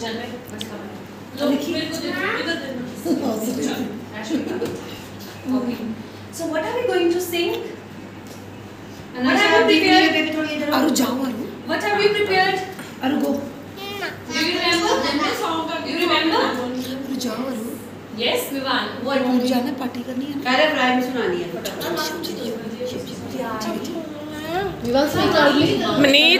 So what are we going to sing? What have you prepared? अरु जाओ अरु What have you prepared? अरु गो Do you remember? Do you remember? अरु जाओ अरु Yes, Vivan. What? अरु जाना पार्टी करनी है पहले प्राइम सुनानी है विवाह speak loudly. Maneet.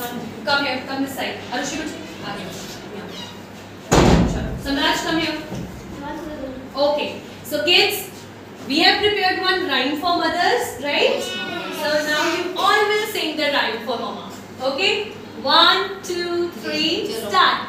one. Come here, come this side. Arushi, ah, yeah. Samraj, come here. Okay. So kids, we have prepared one rhyme for mothers, right? So now you all will sing the rhyme for mama. Okay? One, two, three, start.